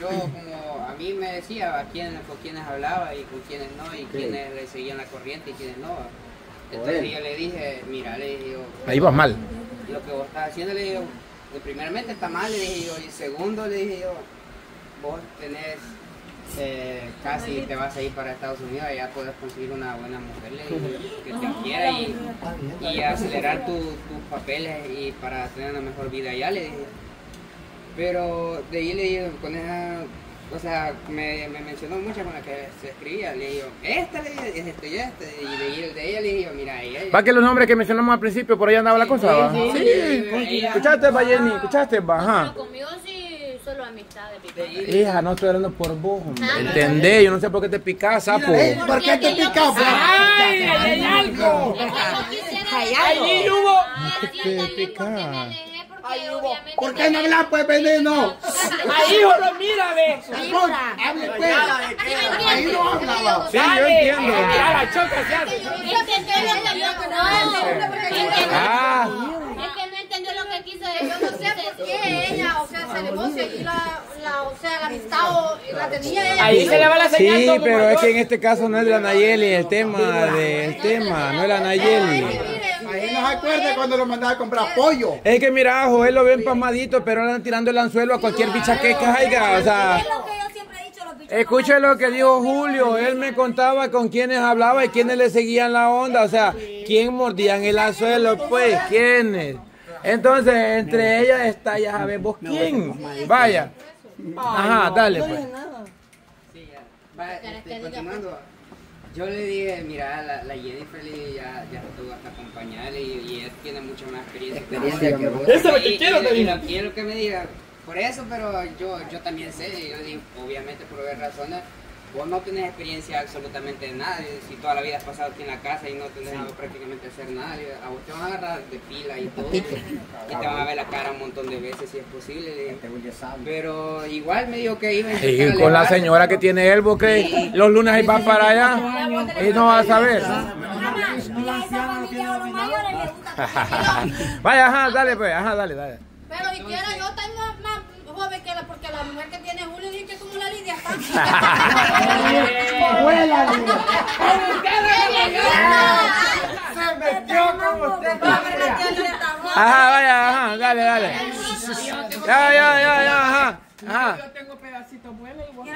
yo como a mí me decía a quién, con quiénes hablaba y con quiénes no, y quiénes le seguían la corriente y quiénes no. Entonces yo le dije, mira, le dije yo, Ahí vas mal. lo que vos estás haciendo, le dije yo, primeramente está mal, le dije yo, y segundo, le dije yo, vos tenés eh, casi te vas a ir para Estados Unidos, allá puedes conseguir una buena mujer le dije, que te quiera y, y acelerar tu- tus papeles y para tener una mejor vida allá, le dije. Pero de ahí le dije, con esa, o sea, me, me mencionó muchas con las que se escribía, le digo, esta le dije, es este y este, y de ahí de ella le dije, mira, ella, Va que los nombres que mencionamos al principio, por ahí andaba la cosa, sí, Sí, sí. escuchaste, va Jenny, escuchaste, va, ajá. No, conmigo sí, solo de ahí- Hija, no estoy hablando por vos, hombre. Ah, no. ¿Entendés? Yo no sé por qué te picás, sapo. Eh, ¿Por qué te yo- Ay, hay algo. Allí decir- hubo. Ah, obviamente ¿Por qué no hablas pues veneno? Ahí lo mira, ve. Hable pues. Ahí no hablaba. Sí, yo entiendo. Mira la choca se hace. Es que no- Ah, Es que no entendió lo que quiso decir. Yo no sé por qué ella, o sea, se le negocia y la, la, o sea, la amistad o la tenía ella. Ahí se le va la señal sí, pero es que en este caso no es de la Nayeli, el tema del tema, no es la Nayeli. Cuando lo mandaba a comprar pollo. Es que mira, a Joel lo ven pasmadito, pero andan tirando el anzuelo a cualquier bicha que caiga, o sea... Es lo que yo siempre he dicho, los bichos. Escuche lo que dijo Julio, él me contaba con quiénes hablaba y quiénes le seguían la onda, o sea, quién mordían el anzuelo, pues, quiénes. Entonces, entre ellas está, ya sabes vos quién. Vaya. Ajá, dale pues. Este, continuando. Yo le dije, mira, la, la Jennifer ya, ya estuvo hasta acompañarle y, y tiene mucha más experiencia, que vos. Eso es lo que Y- quiero, y- te y quiero que me diga, por eso, pero yo, yo también sé, y yo digo, obviamente por ver razones, vos no tenés experiencia absolutamente de nada, y si toda la vida has pasado aquí en la casa y no tenés algo prácticamente hacer nada, y a vos te van a agarrar de pila y todo, y te van a ver la cara un montón de veces si es posible, le digo. pero igual me dijo que iba a Y con la señora que tiene él, vos que los lunes ahí va para allá. y no va a saber. Jamás. Y a esa familia o los mayores les gusta. Vaya, ajá, dale pues, ajá, dale, dale. Pero si quiera, yo estoy más, más joven que la, porque la mujer que tiene Julio dice que es como la Lidia está. Abuela. Se metió como usted Ajá, vaya, ajá, dale, dale. Ya, ya, ya, ya, ajá. Ajá. Yo tengo pedacitos buenos y vos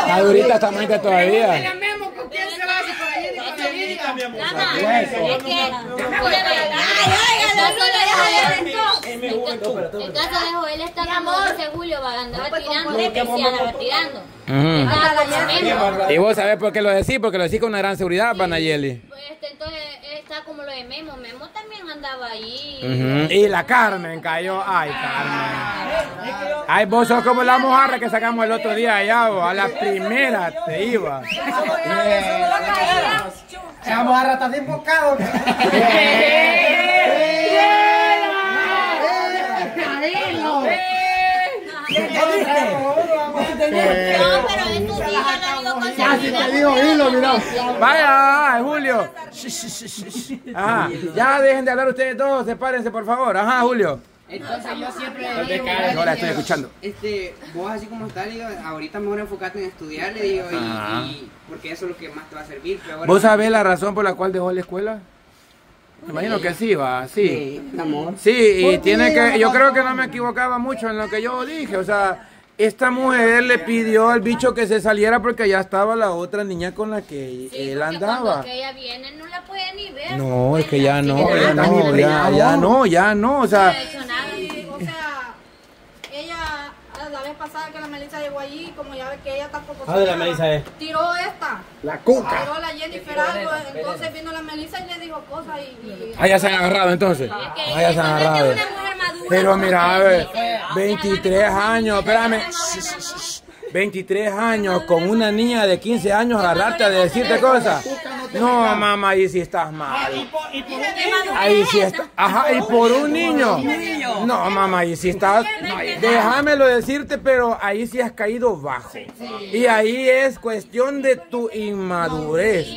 Está durita esta manita todavía. El caso de Joel está como dice Julio, va a andar tirando, andaba tirando. Y vos sabés por qué lo decís, porque lo decís con una gran seguridad, Panayeli. Pues, este, entonces está como lo de Memo. Memo también andaba ahí. Ujú. Y la Carmen cayó. Ay, Carmen. Ay, vos sos como la mojarra que sacamos el otro día allá, vos, a la primera te iba. Vamos a ratas de No, pero es tu mira. Vaya, Julio. Ajá. Ya dejen de hablar ustedes dos, sepárense por favor. Ajá, Julio. Entonces yo siempre le digo, la estoy escuchando. Este, vos así como estás, ahorita mejor enfocate en estudiar, le digo, y, porque eso es lo que más te va a servir. Ahora- ¿Vos sabés la razón por la cual dejó la escuela? Me imagino que sí, va, sí. Sí, amor. Sí, y tiene que, yo creo que no me equivocaba mucho en lo que yo dije, o sea, esta mujer le pidió al bicho que se saliera porque ya estaba la otra niña con la que Sí, él andaba. Que ella viene no la puede ni ver. No, es que ya no, ya no ya, ya no, ya no, o ha sea, pasada que la Melissa llegó allí, como ya ve que ella tampoco ¿Dónde la sabía, Melissa es? Tiró esta. La cuca. Tiró la Jennifer algo, entonces vino la Melissa y le dijo cosas y... y- allá se han agarrado entonces, Es que allá se han agarrado. es una mujer madura. Pero mira, a ver, Dice, 23 años, espérame, 23 años con una niña de 15 años agarrarte a decirte cosas. No, mamá, ahí sí estás mal. Y por, y por un Ahí sí está. Ajá, y por un niño. No, mamá, ahí sí estás. Déjamelo decirte, pero ahí sí has caído bajo. Y ahí es cuestión de tu inmadurez.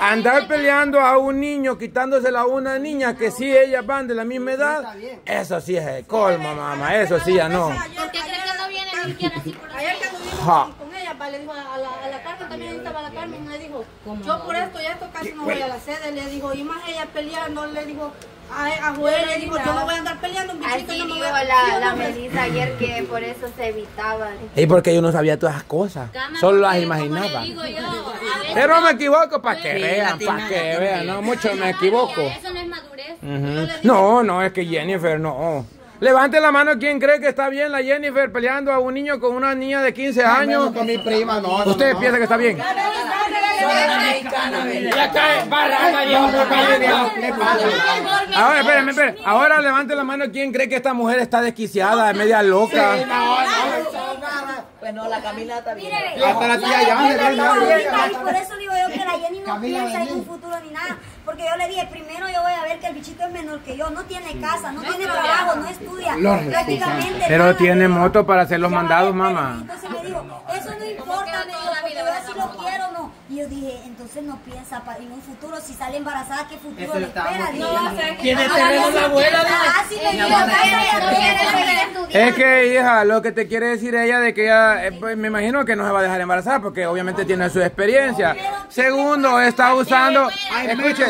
Andar peleando a un niño, quitándosela a una niña que sí ellas van de la misma edad, eso sí es el colmo, mamá. Eso sí ya no. ¿Por qué crees que no viene ni siquiera así por Le dijo a la, a la Carmen, también ahí estaba la Carmen, le dijo, yo por esto y esto casi no voy a la sede, le dijo, y más ella peleando, le dijo, a, a Joel le dijo, yo no voy a andar peleando, un bichito Así no me voy a la, la Melissa ayer que por eso se evitaba. Y porque yo no sabía todas esas cosas. Solo las imaginaba. digo yo, veces- Pero me equivoco para que vean, para que vean. No, mucho me equivoco. Eso no es madurez. No, no, es que Jennifer no. Levante la mano quien cree que está bien la Jennifer peleando a un niño con una niña de 15 años. con mi prima, no. no, Usted no. piensa que está bien. Ahora, espérame, espérame. Ahora levante la mano quien cree que esta mujer está desquiciada, es media loca. Pues no, la Camila está bien. Hasta la tía ya por eso digo yo Jenny no Camila, piensa en un futuro ni nada. Porque yo le dije, primero yo voy a ver que el bichito es menor que yo, no tiene casa, no tiene trabajo, no estudia. Los Prácticamente Pero tiene moto para hacer los mandados, mamá. Entonces me dijo, eso no importa, me dijo, porque yo sí lo quiero, no. Y yo dije, entonces no piensa pa- en un futuro, si sale embarazada, ¿qué futuro Eso le espera? Dije, diciendo. Tiene terreno la abuela, Ah, sí, me dijo, "Cállate, no quiere estudiar". Es que, hija, lo que te quiere decir ella de que ella, eh, pues, me imagino que no se va a dejar embarazar porque obviamente tiene su experiencia. Segundo, está usando, escuche,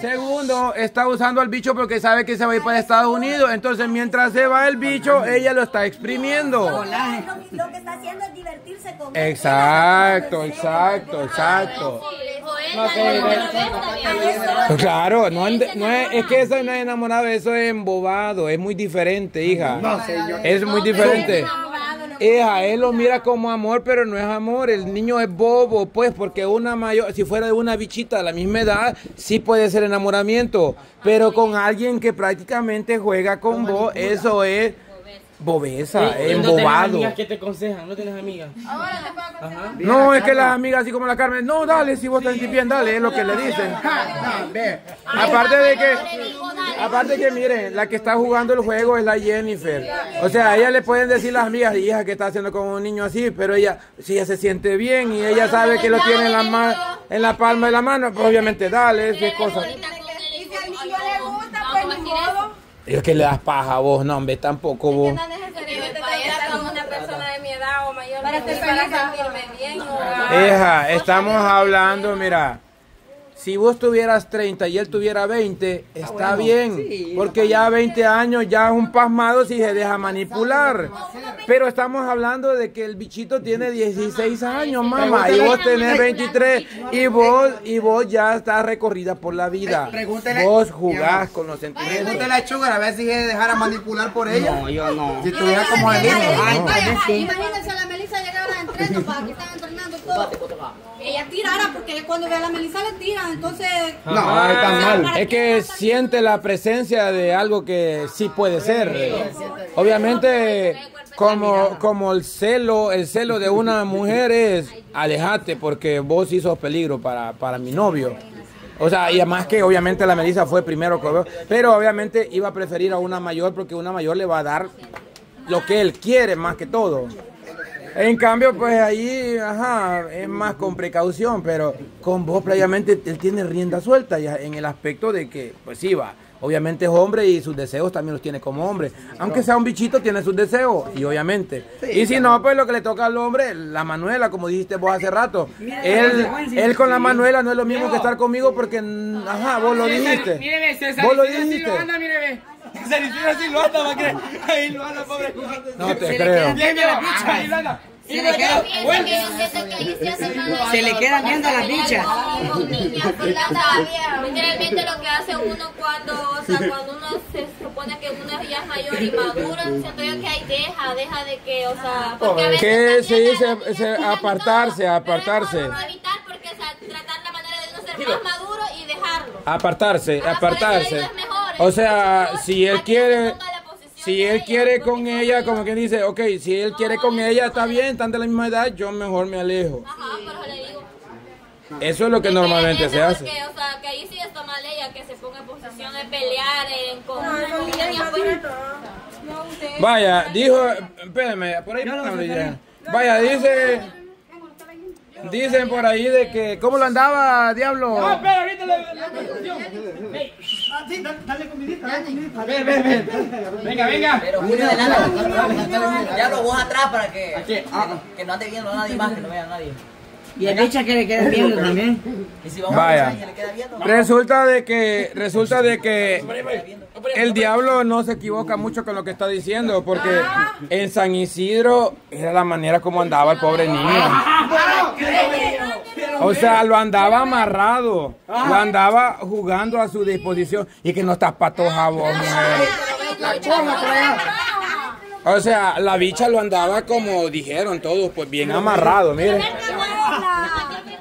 segundo, está usando al bicho porque sabe que se va a ir para Estados Unidos. Entonces, mientras se va el bicho, ella lo está exprimiendo. Lo, lo que está haciendo es divertirse Exacto, exacto, exacto. No Claro, no, ande- no es, es que eso no es enamorado, eso es embobado, es muy diferente, hija. Es muy diferente. Hija, él lo mira como amor, pero no es amor. El niño es bobo, pues, porque una mayor, si fuera de una bichita de la misma edad, sí puede ser enamoramiento. Pero con alguien que prácticamente juega con vos, eso es bobeza, ¿No tienes embobado. amigas que te aconsejan? ¿No tienes amigas? Ajá. No, es que las amigas así como la Carmen, no, dale, si vos te sentís bien, dale, es lo que le dicen. No, ve. Aparte de que, aparte que miren, la que está jugando el juego es la Jennifer. O sea, a ella le pueden decir las amigas, hija, que está haciendo con un niño así, pero ella, si ella se siente bien y ella sabe que lo tiene en la, ma- en la palma de la mano, pues obviamente dale, qué cosa. Y si al niño le gusta, pues ni modo. Es que le das paja a vos, no, hombre, tampoco vos. No necesariamente tengo que estar con una persona de mi edad o mayor Para estar feliz. bien. Hija, estamos hablando, mira. Si vos tuvieras 30 y él tuviera 20, está bien. Porque ya 20 años ya es un pasmado si se deja manipular. Pero estamos hablando de que el bichito tiene 16 años, mamá. Y vos tenés 23. Y vos, y vos ya estás recorrida por la vida. Pregúntele- Vos jugás con los sentimientos. Pregúntale a Sugar a ver si se dejara manipular por ella. No, yo no. Si estuviera como el hijo. Imagínense a la Para que están entrenando todo. Ella tirara porque cuando ve a la Melissa le tiran, entonces No, está mal. Es que siente la presencia de algo que sí puede ser. Obviamente, como, como el celo, el celo de una mujer es alejate porque vos sos peligro para, para mi novio. O sea, y además que obviamente la Melissa fue primero pero obviamente iba a preferir a una mayor porque una mayor le va a dar lo que él quiere más que todo. En cambio, pues ahí, ajá, es más con precaución, pero con vos previamente él tiene rienda suelta ya en el aspecto de que, pues sí, va, obviamente es hombre y sus deseos también los tiene como hombre. Aunque sea un bichito, tiene sus deseos, y obviamente. y si no, pues lo que le toca al hombre, la Manuela, como dijiste vos hace rato, él, él con la Manuela no es lo mismo que estar conmigo porque, ajá, vos lo dijiste. Vos lo dijiste. Lo anda, mire, ve. César Isidro sí lo anda, va a creer. Ahí lo anda, pobre. No te creo. Bien, bien, la picha, ahí lo anda. Se le queda, se. Se le viendo las bichas. Literalmente lo que hace uno cuando, o sea, cuando uno se supone que uno ya es mayor y maduro, siento yo que ahí deja, deja de que, o sea, porque a veces Que se dice la- se- la- apartarse, apartarse. Evitar porque, o sea, tratar la manera de uno ser más maduro y dejarlo. Apartarse, Ah, apartarse. O sea, si él que quiere, si él quiere con ella, no, como quien dice, ok, si él quiere con ella, está bien, están de la misma edad, yo mejor me alejo. Ajá, por eso le digo. Eso es lo que normalmente se hace. porque, o sea, que ahí sí está mal ella, que se ponga en posición de pelear en, con No, pues. No. Vaya, dijo, espérame, por ahí póngalo ya. Vaya, dice, dicen por ahí de que, ¿cómo lo andaba, diablo? Ah, espera, ahorita la, la Ah, sí, dale, dale comidita, dale comidita. Ven, ven, ven. Venga, venga. Pero Julio adelante. Ya lo vos atrás para que, Aquí, ah, ah. que no ande viendo a nadie más, que no vea a nadie. Y a dicha que le quede viendo también. Y si vamos Vaya. a le queda viendo. Resulta de que, resulta de que el diablo no se equivoca mucho con lo que está diciendo, porque en San Isidro era la manera como andaba el pobre niño. O sea, lo andaba amarrado, lo andaba jugando a su disposición y que no estás patoja vos, mujer. O sea, la bicha lo andaba como dijeron todos, pues bien amarrado, miren.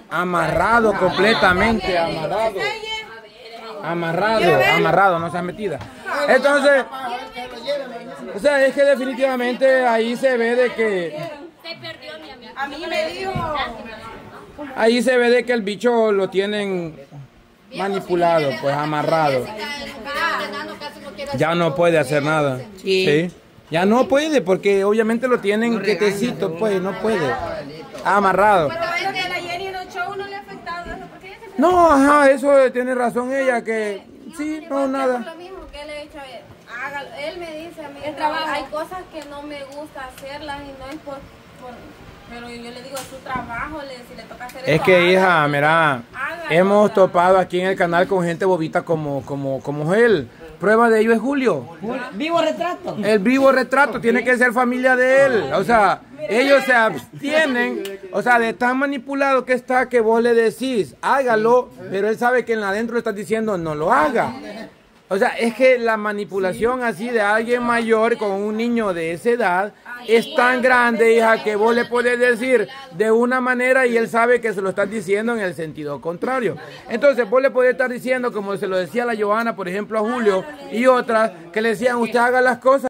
Amarrado completamente, amarrado. Amarrado, amarrado, no seas metida. Entonces, o sea, es que definitivamente ahí se ve de que, Se perdió mi amiga. A mí me dijo. Ahí se ve de que el bicho lo tienen manipulado, pues amarrado. Ya no puede hacer nada. Sí. Ya no puede, porque obviamente lo tienen quietecito, pues, no puede. Amarrado. Cuando es que la Jenny en el show no No, ajá, eso tiene razón ella, que sí, no, nada. Él me dice a mí, El trabajo. hay cosas que no me gusta hacerlas y no es por, por- pero yo le digo, es su trabajo, le, si le toca hacer Es eso, que hija, mira, hemos topado aquí en el canal con gente bobita como, como, como él. Prueba de ello es Julio. Vivo retrato. El vivo retrato tiene que ser familia de él. O sea, ellos se abstienen. O sea, de tan manipulado que está que vos le decís, hágalo, pero él sabe que en adentro le estás diciendo, no lo haga. O sea, es que la manipulación así de alguien mayor con un niño de esa edad es tan grande, hija, que vos le puedes decir de una manera y él sabe que se lo estás diciendo en el sentido contrario. Entonces, vos le podés estar diciendo, como se lo decía la Joana, por ejemplo, a Julio y otras, que le decían, usted haga las cosas.